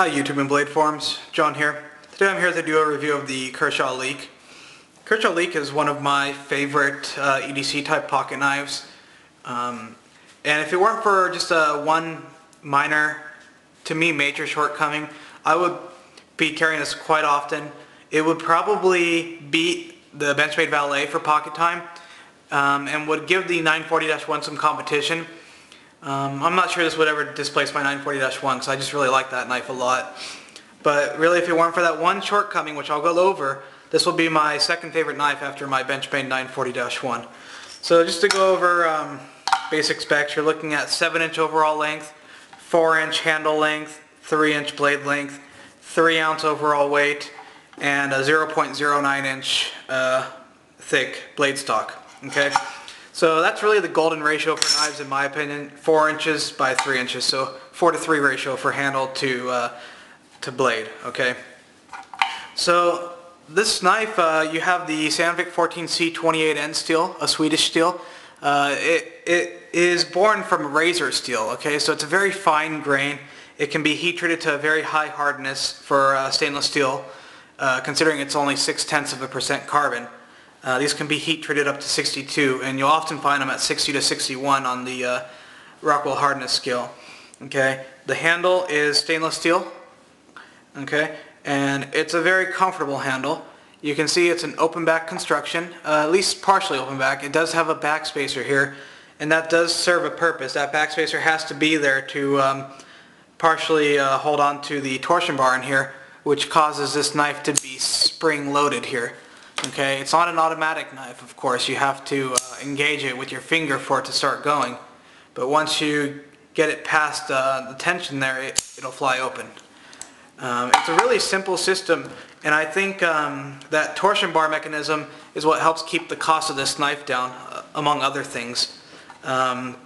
Hi YouTube and Blade Forums, Jon here. Today I'm here to do a review of the Kershaw Leek. Kershaw Leek is one of my favorite uh, EDC type pocket knives. Um, and if it weren't for just a one minor, to me major shortcoming, I would be carrying this quite often. It would probably beat the Benchmade Valet for pocket time um, and would give the 940-1 some competition. Um, I'm not sure this would ever displace my 940-1 because I just really like that knife a lot. But really if it weren't for that one shortcoming, which I'll go over, this will be my second favorite knife after my Benchmade 940-1. So just to go over um, basic specs, you're looking at 7 inch overall length, 4 inch handle length, 3 inch blade length, 3 ounce overall weight, and a 0.09 inch uh, thick blade stock. Okay. So that's really the golden ratio for knives in my opinion, 4 inches by 3 inches, so 4 to 3 ratio for handle to, uh, to blade, okay? So this knife, uh, you have the Sandvik 14C28N steel, a Swedish steel. Uh, it, it is born from razor steel, okay, so it's a very fine grain. It can be heat treated to a very high hardness for uh, stainless steel, uh, considering it's only 6 tenths of a percent carbon. Uh, these can be heat treated up to 62 and you'll often find them at 60 to 61 on the uh, Rockwell hardness scale. Okay, the handle is stainless steel. Okay, and it's a very comfortable handle. You can see it's an open back construction, uh, at least partially open back. It does have a back spacer here and that does serve a purpose. That back spacer has to be there to um, partially uh, hold on to the torsion bar in here which causes this knife to be spring loaded here. Okay, it's not an automatic knife, of course. You have to uh, engage it with your finger for it to start going. But once you get it past uh, the tension there, it, will fly open. Um, it's a really simple system, and I think um, that torsion bar mechanism is what helps keep the cost of this knife down, uh, among other things. Um,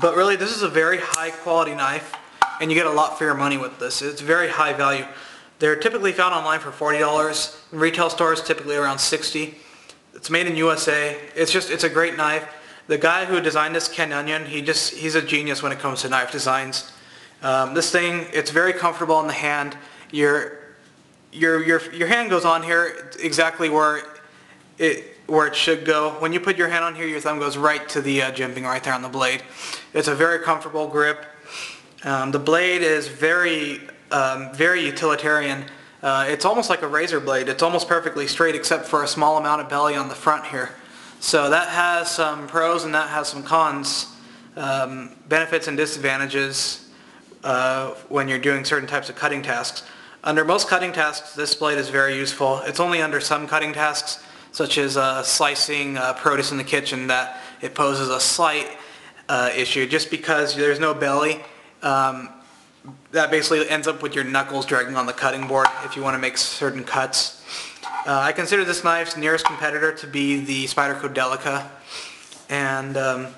but really, this is a very high quality knife, and you get a lot for your money with this. It's very high value. They're typically found online for $40. In retail stores, typically around 60 It's made in USA. It's just, it's a great knife. The guy who designed this, Ken Onion, he just, he's a genius when it comes to knife designs. Um, this thing, it's very comfortable in the hand. Your, your, your, your hand goes on here exactly where it, where it should go. When you put your hand on here, your thumb goes right to the uh, jimping right there on the blade. It's a very comfortable grip. Um, the blade is very um, very utilitarian. Uh, it's almost like a razor blade. It's almost perfectly straight except for a small amount of belly on the front here. So that has some pros and that has some cons, um, benefits and disadvantages uh, when you're doing certain types of cutting tasks. Under most cutting tasks, this blade is very useful. It's only under some cutting tasks, such as uh, slicing uh, produce in the kitchen, that it poses a slight uh, issue. Just because there's no belly, um, that basically ends up with your knuckles dragging on the cutting board if you want to make certain cuts. Uh, I consider this knife's nearest competitor to be the Spyderco Delica. And um,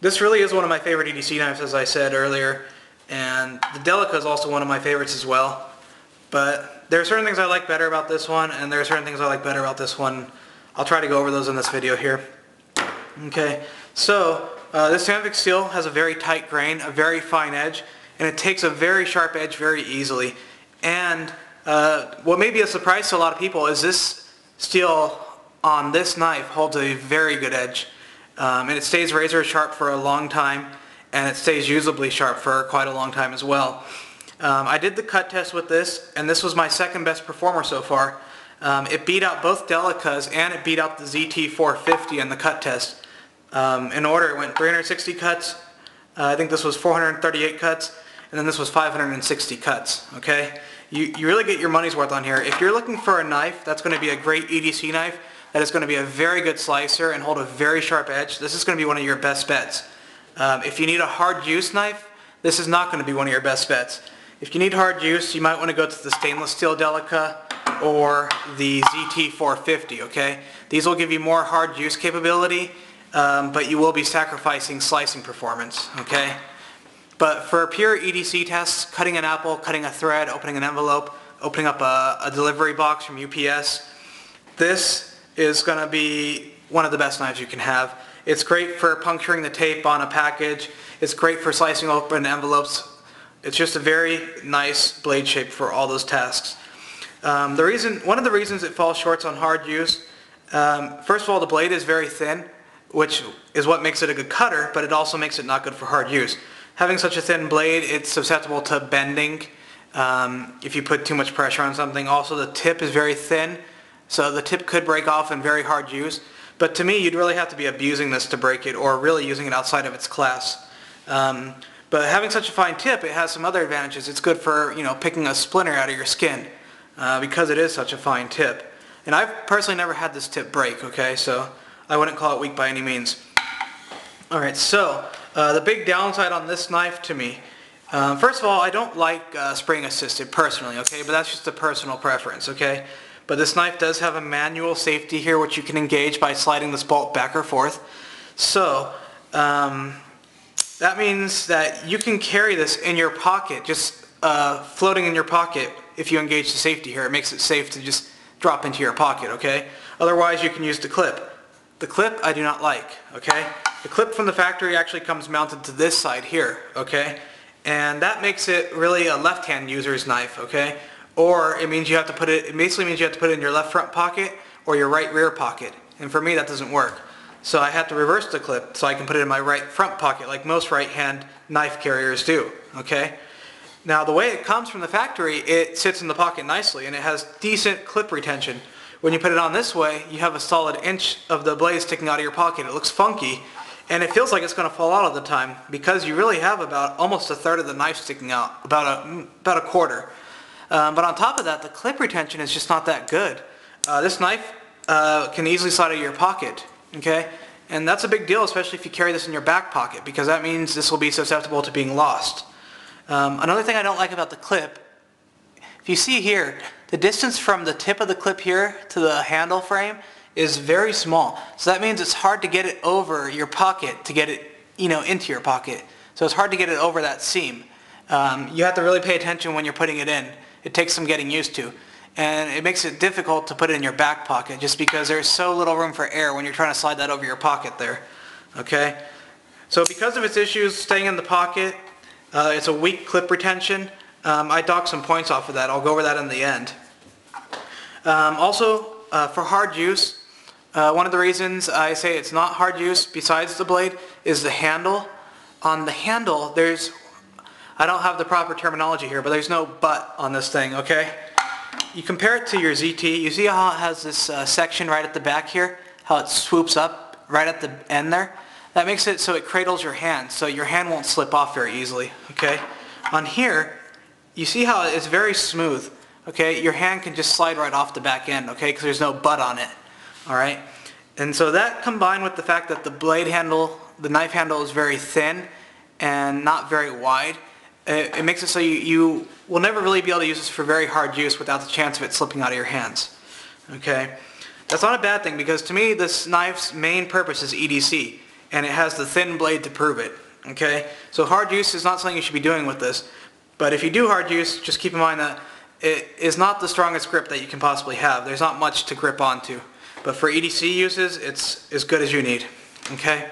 this really is one of my favorite EDC knives, as I said earlier. And the Delica is also one of my favorites as well. But there are certain things I like better about this one, and there are certain things I like better about this one. I'll try to go over those in this video here. Okay, so uh, this Sandvik steel has a very tight grain, a very fine edge and it takes a very sharp edge very easily. And uh, what may be a surprise to a lot of people is this steel on this knife holds a very good edge. Um, and it stays razor sharp for a long time and it stays usably sharp for quite a long time as well. Um, I did the cut test with this and this was my second best performer so far. Um, it beat out both Delicas and it beat out the ZT450 in the cut test. Um, in order it went 360 cuts, uh, I think this was 438 cuts, and then this was 560 cuts, okay? You, you really get your money's worth on here. If you're looking for a knife that's going to be a great EDC knife, that is going to be a very good slicer and hold a very sharp edge, this is going to be one of your best bets. Um, if you need a hard use knife, this is not going to be one of your best bets. If you need hard use, you might want to go to the stainless steel Delica or the ZT450, okay? These will give you more hard use capability, um, but you will be sacrificing slicing performance, okay? But for pure EDC tests, cutting an apple, cutting a thread, opening an envelope, opening up a, a delivery box from UPS, this is going to be one of the best knives you can have. It's great for puncturing the tape on a package. It's great for slicing open envelopes It's just a very nice blade shape for all those tasks. Um, the reason, one of the reasons it falls short on hard use, um, first of all, the blade is very thin, which is what makes it a good cutter, but it also makes it not good for hard use. Having such a thin blade, it's susceptible to bending um, if you put too much pressure on something. Also, the tip is very thin, so the tip could break off in very hard use. But to me, you'd really have to be abusing this to break it or really using it outside of its class. Um, but having such a fine tip, it has some other advantages. It's good for, you know, picking a splinter out of your skin uh, because it is such a fine tip. And I've personally never had this tip break, okay, so I wouldn't call it weak by any means. Alright, so uh, the big downside on this knife to me, um, first of all, I don't like uh, spring assisted personally, okay, but that's just a personal preference, okay. But this knife does have a manual safety here which you can engage by sliding this bolt back or forth. So, um, that means that you can carry this in your pocket, just uh, floating in your pocket if you engage the safety here. It makes it safe to just drop into your pocket, okay? Otherwise, you can use the clip. The clip I do not like, okay? The clip from the factory actually comes mounted to this side here, okay? And that makes it really a left-hand user's knife, okay? Or it means you have to put it, it basically means you have to put it in your left front pocket or your right rear pocket. And for me, that doesn't work. So I have to reverse the clip so I can put it in my right front pocket like most right hand knife carriers do. Okay? Now the way it comes from the factory, it sits in the pocket nicely and it has decent clip retention. When you put it on this way, you have a solid inch of the blade sticking out of your pocket. It looks funky and it feels like it's going to fall out all the time because you really have about almost a third of the knife sticking out, about a, about a quarter. Um, but on top of that, the clip retention is just not that good. Uh, this knife uh, can easily slide out of your pocket okay? And that's a big deal, especially if you carry this in your back pocket, because that means this will be susceptible to being lost. Um, another thing I don't like about the clip, if you see here, the distance from the tip of the clip here to the handle frame is very small. So that means it's hard to get it over your pocket to get it, you know, into your pocket. So it's hard to get it over that seam. Um, you have to really pay attention when you're putting it in. It takes some getting used to and it makes it difficult to put it in your back pocket just because there's so little room for air when you're trying to slide that over your pocket there. Okay? So because of its issues staying in the pocket, uh, it's a weak clip retention. Um, I docked some points off of that. I'll go over that in the end. Um, also, uh, for hard use, uh, one of the reasons I say it's not hard use besides the blade is the handle. On the handle, there's, I don't have the proper terminology here, but there's no butt on this thing, okay? you compare it to your ZT, you see how it has this uh, section right at the back here? How it swoops up right at the end there? That makes it so it cradles your hand, so your hand won't slip off very easily, okay? On here, you see how it's very smooth, okay? Your hand can just slide right off the back end, okay? Because there's no butt on it, all right? And so that combined with the fact that the blade handle, the knife handle is very thin and not very wide, it, it makes it so you, you will never really be able to use this for very hard use without the chance of it slipping out of your hands. Okay? That's not a bad thing because to me this knife's main purpose is EDC and it has the thin blade to prove it. Okay? So hard use is not something you should be doing with this. But if you do hard use, just keep in mind that it is not the strongest grip that you can possibly have. There's not much to grip onto. But for EDC uses, it's as good as you need. Okay?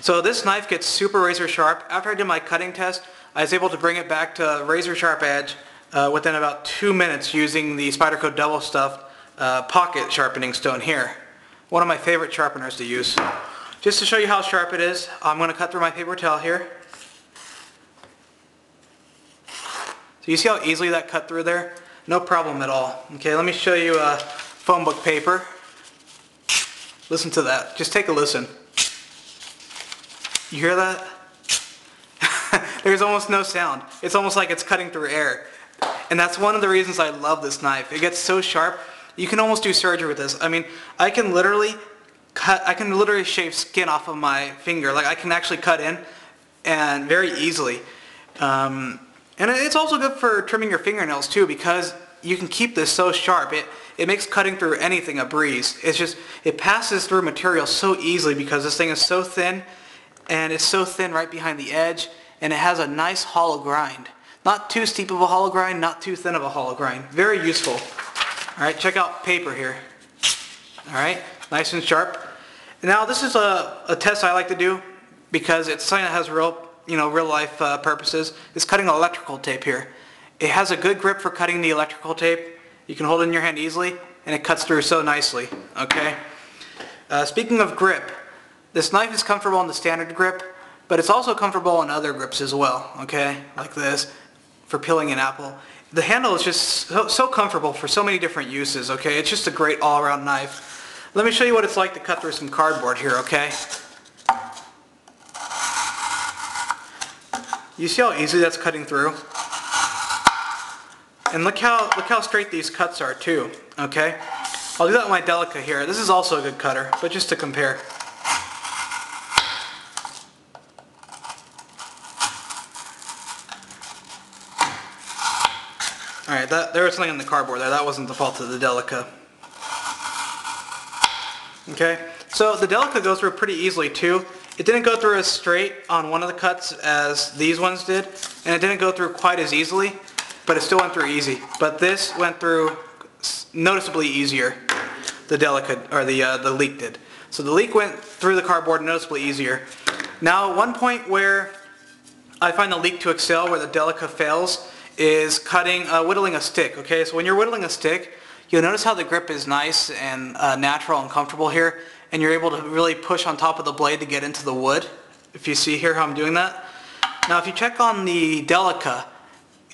So this knife gets super razor sharp. After I did my cutting test, I was able to bring it back to razor sharp edge uh, within about two minutes using the Spyderco double stuffed uh, pocket sharpening stone here. One of my favorite sharpeners to use. Just to show you how sharp it is, I'm going to cut through my paper towel here. So you see how easily that cut through there? No problem at all. Okay, let me show you a phone book paper. Listen to that. Just take a listen. You hear that? There's almost no sound. It's almost like it's cutting through air. And that's one of the reasons I love this knife. It gets so sharp. You can almost do surgery with this. I mean, I can literally cut, I can literally shave skin off of my finger. Like I can actually cut in and very easily. Um, and it's also good for trimming your fingernails too because you can keep this so sharp. It, it makes cutting through anything a breeze. It's just, it passes through material so easily because this thing is so thin and it's so thin right behind the edge and it has a nice hollow grind. Not too steep of a hollow grind, not too thin of a hollow grind. Very useful. Alright, check out paper here. Alright, nice and sharp. Now this is a, a test I like to do because it's something that has real you know, real life uh, purposes is cutting electrical tape here. It has a good grip for cutting the electrical tape. You can hold it in your hand easily and it cuts through so nicely, okay? Uh, speaking of grip, this knife is comfortable in the standard grip, but it's also comfortable in other grips as well, okay? Like this, for peeling an apple. The handle is just so, so comfortable for so many different uses, okay? It's just a great all-around knife. Let me show you what it's like to cut through some cardboard here, okay? You see how easy that's cutting through? And look how, look how straight these cuts are too, okay? I'll do that with my Delica here. This is also a good cutter, but just to compare. Alright, that there was something in the cardboard there. That wasn't the fault of the Delica. Okay, so the Delica goes through pretty easily too. It didn't go through as straight on one of the cuts as these ones did, and it didn't go through quite as easily, but it still went through easy. But this went through noticeably easier, the Delica, or the, uh, the leek did. So the Leek went through the cardboard noticeably easier. Now one point where I find the Leek to excel, where the Delica fails, is cutting, uh, whittling a stick, okay? So when you're whittling a stick, you'll notice how the grip is nice and uh, natural and comfortable here and you're able to really push on top of the blade to get into the wood. If you see here how I'm doing that. Now if you check on the Delica,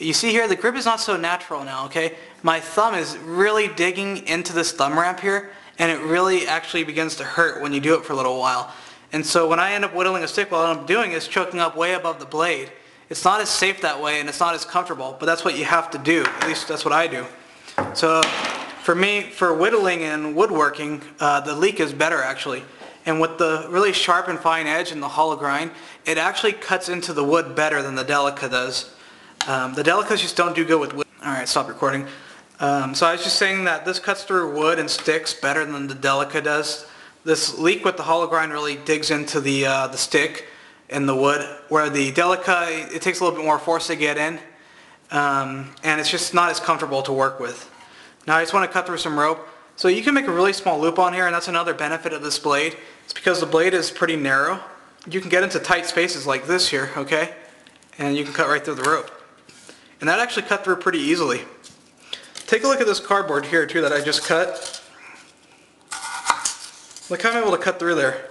you see here the grip is not so natural now, okay? My thumb is really digging into this thumb ramp here and it really actually begins to hurt when you do it for a little while. And so when I end up whittling a stick, what I'm doing is choking up way above the blade. It's not as safe that way and it's not as comfortable, but that's what you have to do. At least that's what I do. So for me, for whittling and woodworking, uh, the leek is better actually. And with the really sharp and fine edge and the hollow grind, it actually cuts into the wood better than the Delica does. Um, the Delicas just don't do good with wood. Alright, stop recording. Um, so I was just saying that this cuts through wood and sticks better than the Delica does. This leek with the hollow grind really digs into the, uh, the stick and the wood, where the Delica, it takes a little bit more force to get in, um, and it's just not as comfortable to work with. Now I just want to cut through some rope. So you can make a really small loop on here and that's another benefit of this blade. It's because the blade is pretty narrow. You can get into tight spaces like this here, okay? And you can cut right through the rope. And that actually cut through pretty easily. Take a look at this cardboard here too that I just cut. Look how I'm able to cut through there.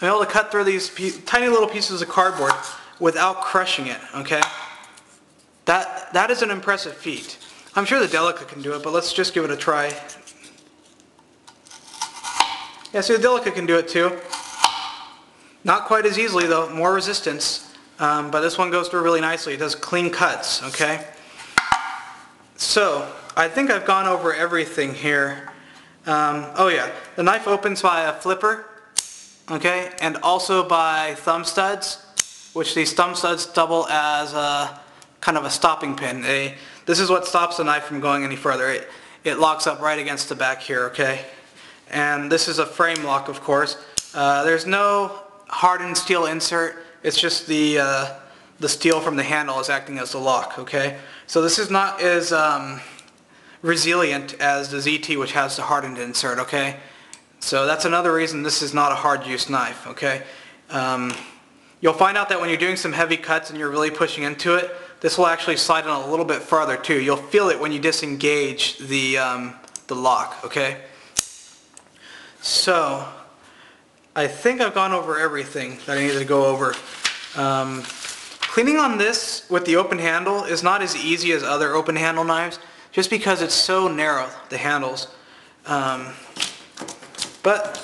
I'm able to cut through these tiny little pieces of cardboard without crushing it, okay? That, that is an impressive feat. I'm sure the Delica can do it, but let's just give it a try. Yeah, see the Delica can do it too. Not quite as easily though, more resistance. Um, but this one goes through really nicely. It does clean cuts, okay? So, I think I've gone over everything here. Um, oh yeah, the knife opens by a flipper, okay, and also by thumb studs, which these thumb studs double as a kind of a stopping pin. This is what stops the knife from going any further. It, it locks up right against the back here, okay? And this is a frame lock, of course. Uh, there's no hardened steel insert. It's just the, uh, the steel from the handle is acting as the lock, okay? So this is not as um, resilient as the ZT, which has the hardened insert, okay? So that's another reason this is not a hard use knife, okay? Um, you'll find out that when you're doing some heavy cuts and you're really pushing into it, this will actually slide in a little bit farther too. You'll feel it when you disengage the, um, the lock, okay? So, I think I've gone over everything that I needed to go over. Um, cleaning on this with the open handle is not as easy as other open handle knives just because it's so narrow, the handles. Um, but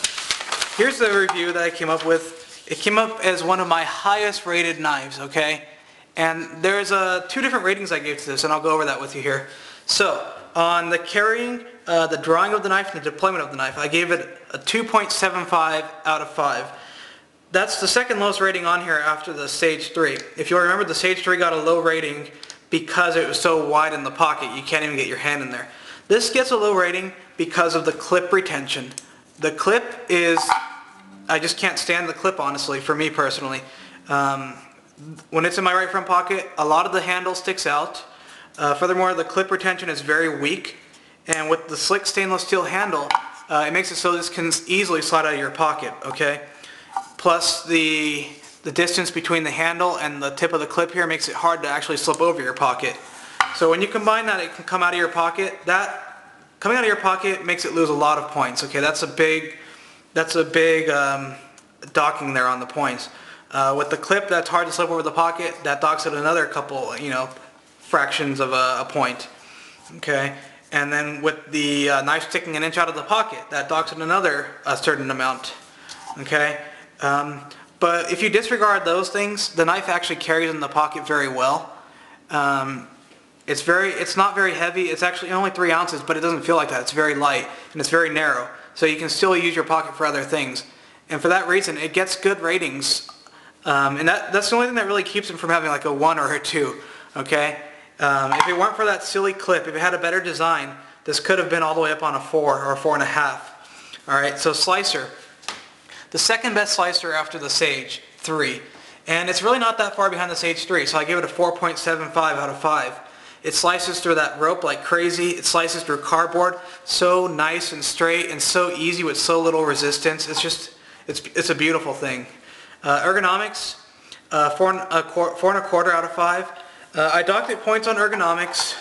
here's the review that I came up with. It came up as one of my highest rated knives, okay? And there's uh, two different ratings I gave to this, and I'll go over that with you here. So, on the carrying, uh, the drawing of the knife, and the deployment of the knife, I gave it a 2.75 out of 5. That's the second lowest rating on here after the Sage 3. If you remember, the Sage 3 got a low rating because it was so wide in the pocket, you can't even get your hand in there. This gets a low rating because of the clip retention. The clip is, I just can't stand the clip honestly, for me personally. Um, when it's in my right front pocket, a lot of the handle sticks out. Uh, furthermore, the clip retention is very weak, and with the slick stainless steel handle, uh, it makes it so this can easily slide out of your pocket, okay? Plus, the the distance between the handle and the tip of the clip here makes it hard to actually slip over your pocket. So when you combine that, it can come out of your pocket. That coming out of your pocket makes it lose a lot of points. Okay, that's a big, that's a big um, docking there on the points. Uh, with the clip, that's hard to slip over the pocket. That docks it another couple, you know, fractions of a, a point. Okay, and then with the uh, knife sticking an inch out of the pocket, that docks it another a certain amount. Okay, um, but if you disregard those things, the knife actually carries in the pocket very well. Um, it's very, it's not very heavy. It's actually only three ounces, but it doesn't feel like that. It's very light and it's very narrow. So you can still use your pocket for other things. And for that reason, it gets good ratings. Um, and that, that's the only thing that really keeps it from having like a one or a two. Okay. Um, if it weren't for that silly clip, if it had a better design, this could have been all the way up on a four or a four and a half. All right. So slicer, the second best slicer after the Sage, three. And it's really not that far behind the Sage 3, so I give it a 4.75 out of 5. It slices through that rope like crazy. It slices through cardboard so nice and straight and so easy with so little resistance. It's just, it's, it's a beautiful thing. Uh, ergonomics, uh, four, and a four and a quarter out of five. Uh, I docked it points on ergonomics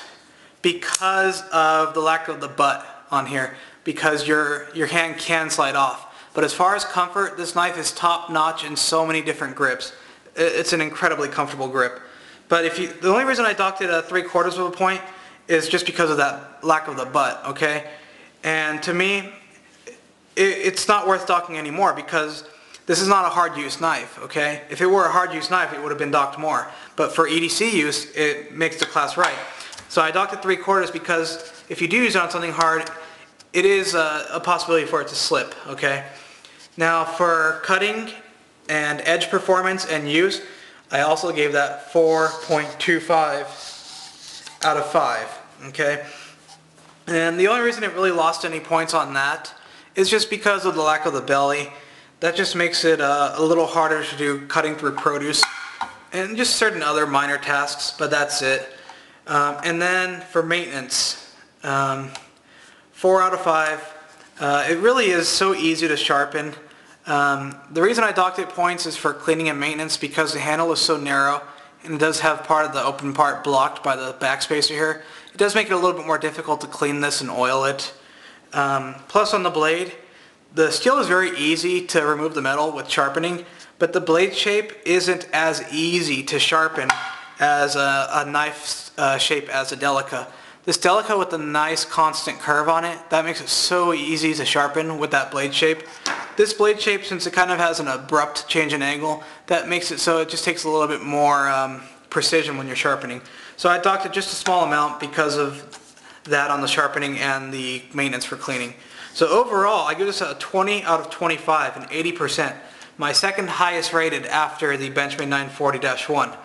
because of the lack of the butt on here, because your, your hand can slide off. But as far as comfort, this knife is top notch in so many different grips. It's an incredibly comfortable grip. But if you, the only reason I docked it at three quarters of a point is just because of that lack of the butt, okay? And to me, it, it's not worth docking anymore because this is not a hard use knife, okay? If it were a hard use knife, it would have been docked more. But for EDC use, it makes the class right. So I docked it three quarters because if you do use it on something hard, it is a, a possibility for it to slip, okay? Now for cutting and edge performance and use, I also gave that 4.25 out of 5, okay? And the only reason it really lost any points on that is just because of the lack of the belly. That just makes it uh, a little harder to do cutting through produce and just certain other minor tasks, but that's it. Um, and then for maintenance, um, 4 out of 5. Uh, it really is so easy to sharpen. Um, the reason I docked it points is for cleaning and maintenance because the handle is so narrow and it does have part of the open part blocked by the backspacer here. It does make it a little bit more difficult to clean this and oil it. Um, plus on the blade, the steel is very easy to remove the metal with sharpening, but the blade shape isn't as easy to sharpen as a, a knife uh, shape as a Delica. This Delica with the nice constant curve on it, that makes it so easy to sharpen with that blade shape. This blade shape, since it kind of has an abrupt change in angle, that makes it so it just takes a little bit more um, precision when you're sharpening. So I docked it just a small amount because of that on the sharpening and the maintenance for cleaning. So overall, I give this a 20 out of 25, an 80%. My second highest rated after the Benchmade 940-1.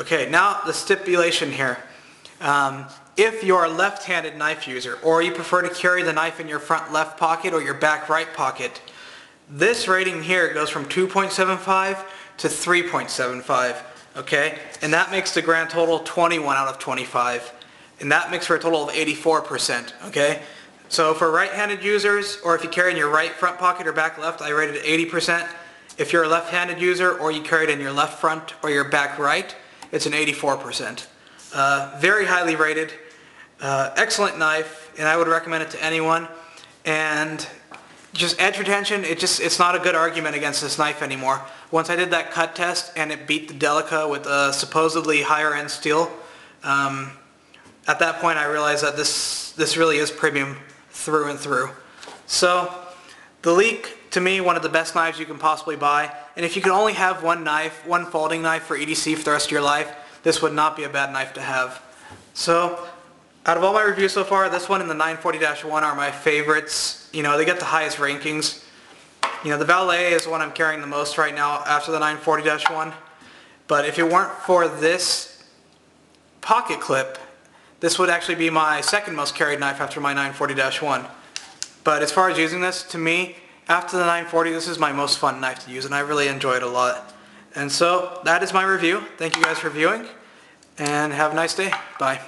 Okay, now the stipulation here. Um, if you're a left-handed knife user or you prefer to carry the knife in your front left pocket or your back right pocket, this rating here goes from 2.75 to 3.75, okay? And that makes the grand total 21 out of 25. And that makes for a total of 84%, okay? So for right-handed users, or if you carry in your right front pocket or back left, I rated 80%. If you're a left-handed user, or you carry it in your left front or your back right, it's an 84%. Uh, very highly rated. Uh, excellent knife, and I would recommend it to anyone. And just edge retention, it just it's not a good argument against this knife anymore. Once I did that cut test and it beat the Delica with a supposedly higher end steel, um, at that point I realized that this this really is premium through and through. So the Leek, to me, one of the best knives you can possibly buy. And if you could only have one knife, one folding knife for EDC for the rest of your life, this would not be a bad knife to have. So out of all my reviews so far, this one and the 940-1 are my favorites. You know, they get the highest rankings. You know, the Valet is the one I'm carrying the most right now after the 940-1. But if it weren't for this pocket clip, this would actually be my second most carried knife after my 940-1. But as far as using this, to me, after the 940, this is my most fun knife to use, and I really enjoy it a lot. And so, that is my review. Thank you guys for viewing, and have a nice day. Bye.